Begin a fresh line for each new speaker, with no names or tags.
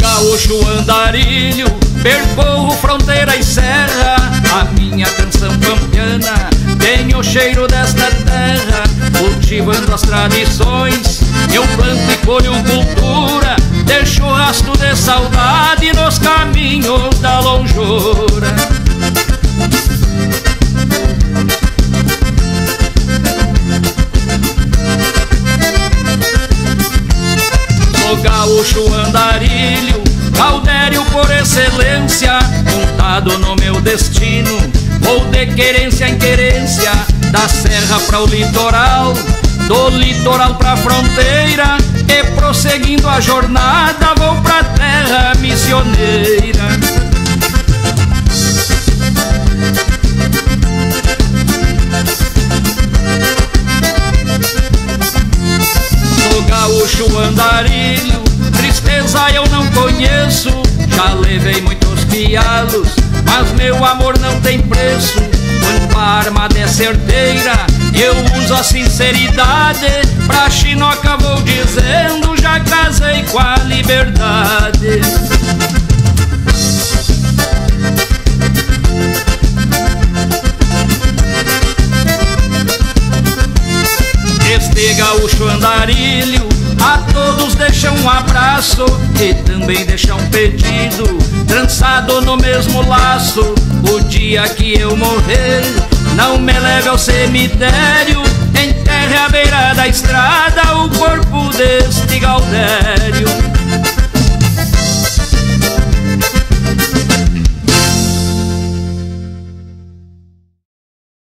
Gaúcho andarilho, percorro fronteira e serra A minha canção pampiana tem o cheiro desta terra Cultivando as tradições, eu planto e colho cultura Deixo rastro de saudade nos caminhos da longura Sou gaúcho andarilho, caldério por excelência, montado no meu destino, vou de querência em querência, da serra para o litoral, do litoral pra fronteira, e prosseguindo a jornada, vou pra terra missioneira. Sou gaúcho andarilho, tristeza eu não conheço. Já levei muitos pialos, mas meu amor não tem preço. Quando a armada é certeira, eu uso a sinceridade. Pra chinoca vou dizendo, já casei com a liberdade. Este gaúcho andarilho A todos deixa um abraço E também deixa um pedido Trançado no mesmo laço O dia que eu morrer Não me leve ao cemitério Enterre à beira da estrada O corpo deste gaudério